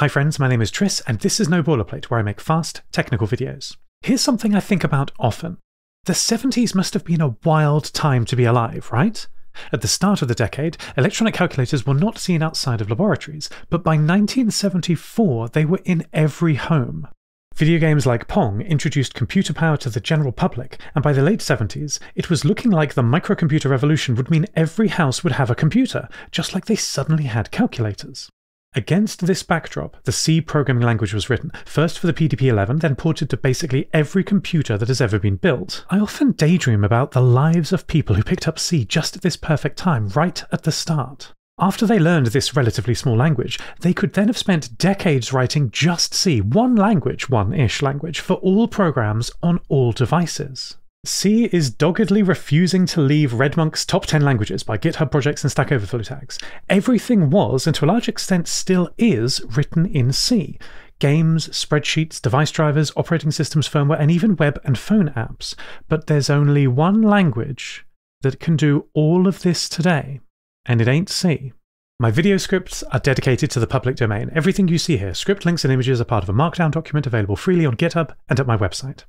Hi friends, my name is Tris, and this is No Boilerplate, where I make fast, technical videos. Here's something I think about often. The 70s must have been a wild time to be alive, right? At the start of the decade, electronic calculators were not seen outside of laboratories, but by 1974 they were in every home. Video games like Pong introduced computer power to the general public, and by the late 70s, it was looking like the microcomputer revolution would mean every house would have a computer, just like they suddenly had calculators. Against this backdrop, the C programming language was written, first for the PDP-11, then ported to basically every computer that has ever been built. I often daydream about the lives of people who picked up C just at this perfect time, right at the start. After they learned this relatively small language, they could then have spent decades writing just C, one language, one-ish language, for all programs on all devices. C is doggedly refusing to leave RedMonk's top 10 languages by GitHub projects and Stack Overflow tags. Everything was, and to a large extent still is, written in C. Games, spreadsheets, device drivers, operating systems, firmware, and even web and phone apps. But there's only one language that can do all of this today, and it ain't C. My video scripts are dedicated to the public domain. Everything you see here, script links and images, are part of a Markdown document available freely on GitHub and at my website.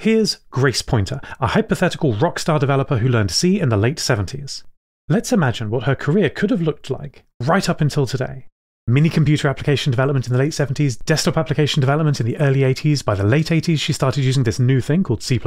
Here's Grace Pointer, a hypothetical rockstar developer who learned C in the late 70s. Let's imagine what her career could have looked like right up until today. Mini computer application development in the late 70s, desktop application development in the early 80s. By the late 80s, she started using this new thing called C,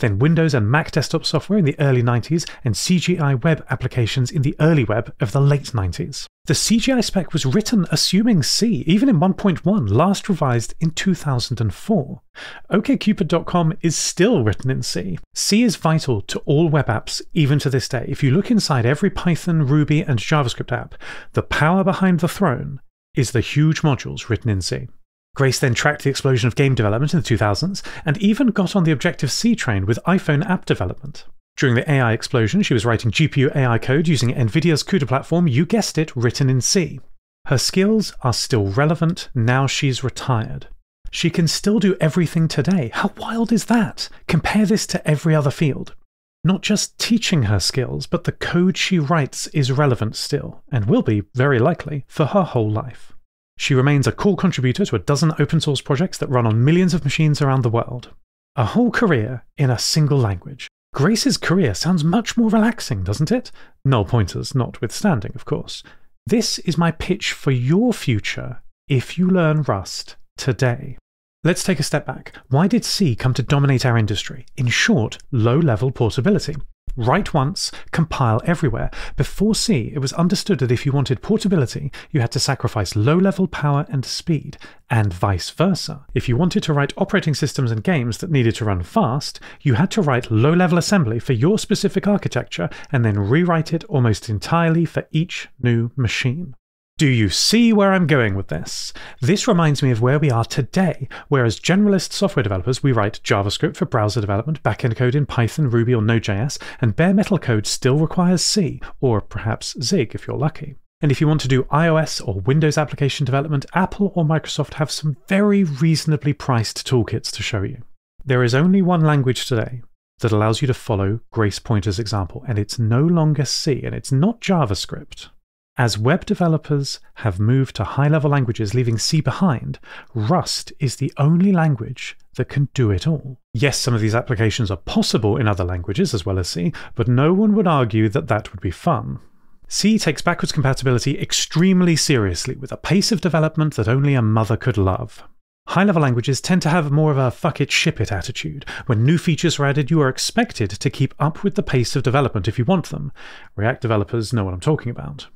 then Windows and Mac desktop software in the early 90s, and CGI web applications in the early web of the late 90s. The CGI spec was written assuming C, even in 1.1, last revised in 2004. OKCupid.com is still written in C. C is vital to all web apps, even to this day. If you look inside every Python, Ruby, and JavaScript app, the power behind the throne is the huge modules written in C. Grace then tracked the explosion of game development in the 2000s and even got on the Objective C train with iPhone app development. During the AI explosion, she was writing GPU AI code using NVIDIA's CUDA platform, you guessed it, written in C. Her skills are still relevant now she's retired. She can still do everything today. How wild is that? Compare this to every other field. Not just teaching her skills, but the code she writes is relevant still, and will be, very likely, for her whole life. She remains a core contributor to a dozen open source projects that run on millions of machines around the world. A whole career in a single language. Grace's career sounds much more relaxing, doesn't it? Null pointers notwithstanding, of course. This is my pitch for your future if you learn Rust today. Let's take a step back. Why did C come to dominate our industry? In short, low level portability. Write once, compile everywhere. Before C, it was understood that if you wanted portability, you had to sacrifice low level power and speed, and vice versa. If you wanted to write operating systems and games that needed to run fast, you had to write low level assembly for your specific architecture and then rewrite it almost entirely for each new machine. Do you see where I'm going with this? This reminds me of where we are today, where as generalist software developers we write JavaScript for browser development, backend code in Python, Ruby, or Node.js, and bare metal code still requires C, or perhaps Zig if you're lucky. And if you want to do iOS or Windows application development, Apple or Microsoft have some very reasonably priced toolkits to show you. There is only one language today that allows you to follow Grace Pointer's example, and it's no longer C, and it's not JavaScript. As web developers have moved to high level languages, leaving C behind, Rust is the only language that can do it all. Yes, some of these applications are possible in other languages as well as C, but no one would argue that that would be fun. C takes backwards compatibility extremely seriously, with a pace of development that only a mother could love. High level languages tend to have more of a fuck it, ship it attitude. When new features are added, you are expected to keep up with the pace of development if you want them. React developers know what I'm talking about.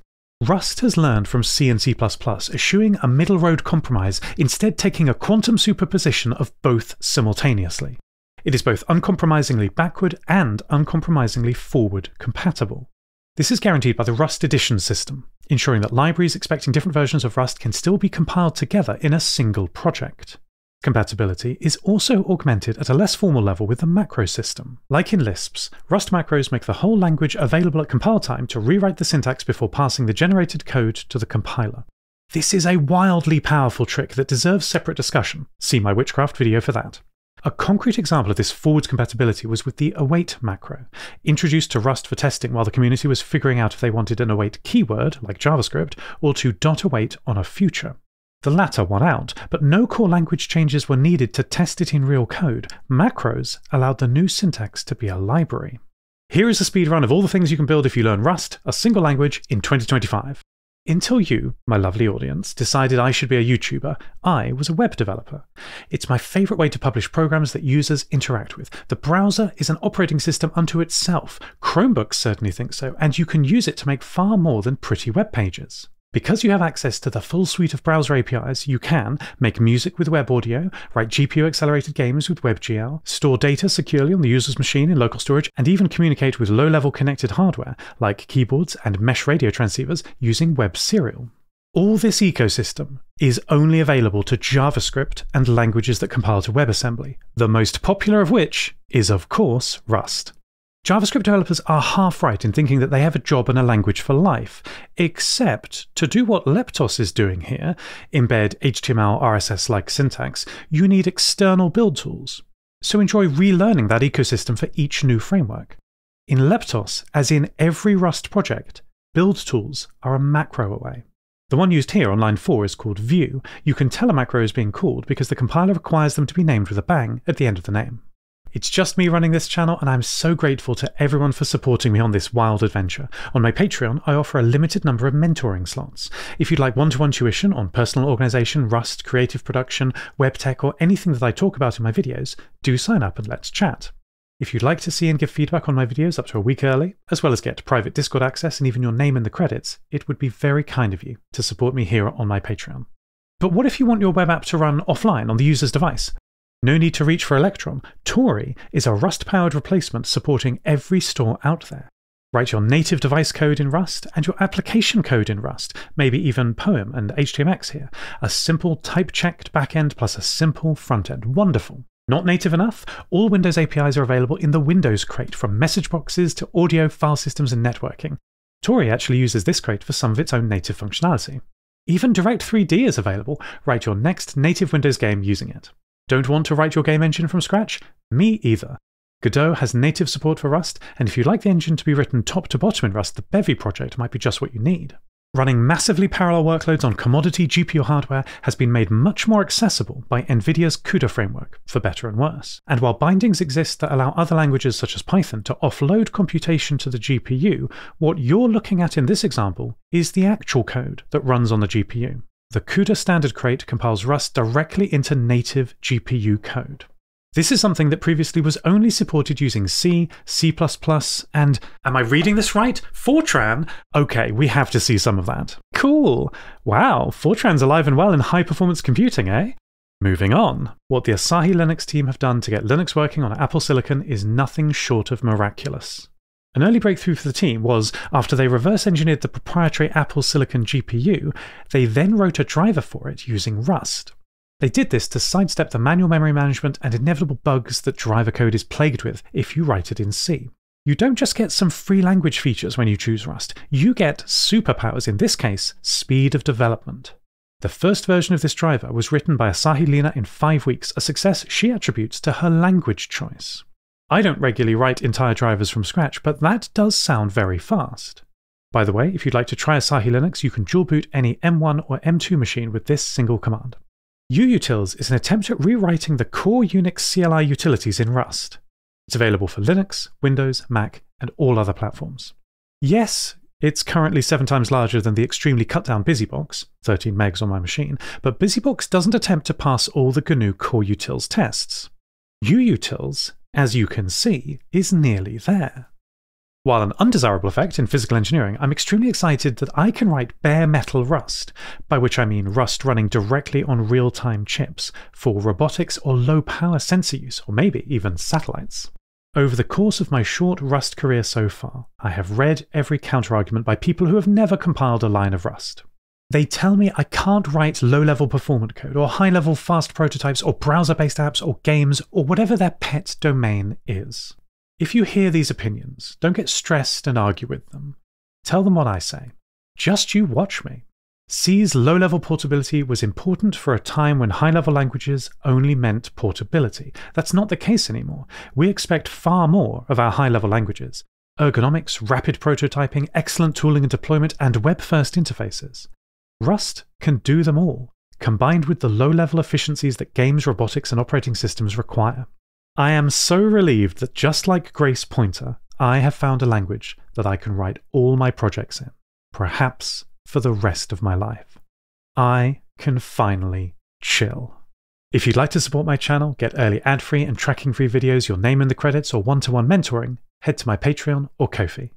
Rust has learned from C and C++, eschewing a middle road compromise, instead taking a quantum superposition of both simultaneously. It is both uncompromisingly backward and uncompromisingly forward compatible. This is guaranteed by the Rust Edition system, ensuring that libraries expecting different versions of Rust can still be compiled together in a single project. Compatibility is also augmented at a less formal level with the macro system. Like in Lisps, Rust macros make the whole language available at compile time to rewrite the syntax before passing the generated code to the compiler. This is a wildly powerful trick that deserves separate discussion. See my Witchcraft video for that. A concrete example of this forward compatibility was with the await macro, introduced to Rust for testing while the community was figuring out if they wanted an await keyword, like JavaScript, or to dot await on a future. The latter won out, but no core language changes were needed to test it in real code. Macros allowed the new syntax to be a library. Here is a speedrun of all the things you can build if you learn Rust, a single language, in 2025. Until you, my lovely audience, decided I should be a YouTuber, I was a web developer. It's my favourite way to publish programs that users interact with. The browser is an operating system unto itself. Chromebooks certainly think so, and you can use it to make far more than pretty web pages. Because you have access to the full suite of browser APIs, you can make music with web audio, write GPU accelerated games with WebGL, store data securely on the user's machine in local storage, and even communicate with low level connected hardware like keyboards and mesh radio transceivers using Web Serial. All this ecosystem is only available to JavaScript and languages that compile to WebAssembly, the most popular of which is, of course, Rust. JavaScript developers are half right in thinking that they have a job and a language for life, except to do what Leptos is doing here, embed HTML, RSS like syntax, you need external build tools. So enjoy relearning that ecosystem for each new framework. In Leptos, as in every Rust project, build tools are a macro away. The one used here on line 4 is called view. You can tell a macro is being called because the compiler requires them to be named with a bang at the end of the name. It's just me running this channel, and I'm so grateful to everyone for supporting me on this wild adventure. On my Patreon, I offer a limited number of mentoring slots. If you'd like one to one tuition on personal organization, Rust, creative production, web tech, or anything that I talk about in my videos, do sign up and let's chat. If you'd like to see and give feedback on my videos up to a week early, as well as get private Discord access and even your name in the credits, it would be very kind of you to support me here on my Patreon. But what if you want your web app to run offline on the user's device? No need to reach for Electron. Tauri is a Rust powered replacement supporting every store out there. Write your native device code in Rust and your application code in Rust, maybe even Poem and HTMX here. A simple type checked backend plus a simple front end. Wonderful. Not native enough? All Windows APIs are available in the Windows crate, from message boxes to audio, file systems, and networking. Tauri actually uses this crate for some of its own native functionality. Even Direct3D is available. Write your next native Windows game using it. Don't want to write your game engine from scratch? Me either. Godot has native support for Rust, and if you'd like the engine to be written top to bottom in Rust, the Bevy project might be just what you need. Running massively parallel workloads on commodity GPU hardware has been made much more accessible by NVIDIA's CUDA framework, for better and worse. And while bindings exist that allow other languages such as Python to offload computation to the GPU, what you're looking at in this example is the actual code that runs on the GPU. The CUDA standard crate compiles Rust directly into native GPU code. This is something that previously was only supported using C, C++, and am I reading this right? Fortran? Okay, we have to see some of that. Cool. Wow, Fortran's alive and well in high performance computing, eh? Moving on, what the Asahi Linux team have done to get Linux working on Apple Silicon is nothing short of miraculous. An early breakthrough for the team was after they reverse engineered the proprietary Apple Silicon GPU, they then wrote a driver for it using Rust. They did this to sidestep the manual memory management and inevitable bugs that driver code is plagued with if you write it in C. You don't just get some free language features when you choose Rust, you get superpowers, in this case, speed of development. The first version of this driver was written by Asahi Lina in five weeks, a success she attributes to her language choice. I don't regularly write entire drivers from scratch, but that does sound very fast. By the way, if you'd like to try Asahi Linux, you can dual boot any M1 or M2 machine with this single command. UUtils is an attempt at rewriting the core Unix CLI utilities in Rust. It's available for Linux, Windows, Mac, and all other platforms. Yes, it's currently seven times larger than the extremely cut down BusyBox, 13 megs on my machine, but BusyBox doesn't attempt to pass all the GNU core utils tests. UUtils as you can see, is nearly there. While an undesirable effect in physical engineering, I'm extremely excited that I can write bare metal Rust, by which I mean Rust running directly on real time chips for robotics or low power sensor use, or maybe even satellites. Over the course of my short Rust career so far, I have read every counterargument by people who have never compiled a line of Rust. They tell me I can't write low level performance code or high level fast prototypes or browser based apps or games or whatever their pet domain is. If you hear these opinions, don't get stressed and argue with them. Tell them what I say. Just you watch me. C's low level portability was important for a time when high level languages only meant portability. That's not the case anymore. We expect far more of our high level languages ergonomics, rapid prototyping, excellent tooling and deployment, and web first interfaces. Rust can do them all. combined with the low level efficiencies that games, robotics, and operating systems require. I am so relieved that just like Grace Pointer, I have found a language that I can write all my projects in, perhaps for the rest of my life. I can finally chill. If you'd like to support my channel, get early ad free and tracking free videos, your name in the credits, or one to one mentoring, head to my Patreon or Ko-fi.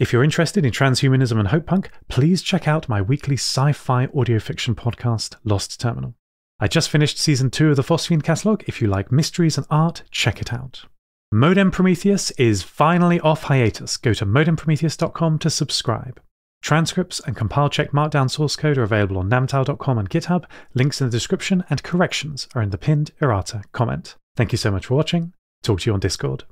If you're interested in transhumanism and hope punk, please check out my weekly sci fi audio fiction podcast, Lost Terminal. I just finished season 2 of the Phosphene catalogue. If you like mysteries and art, check it out. Modem Prometheus is finally off hiatus. Go to modemprometheus.com to subscribe. Transcripts and compile check markdown source code are available on namtao.com and GitHub. Links in the description and corrections are in the pinned errata comment. Thank you so much for watching. Talk to you on Discord.